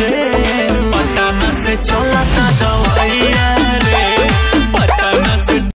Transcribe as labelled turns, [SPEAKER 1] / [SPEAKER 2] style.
[SPEAKER 1] रे। पटाना से चौ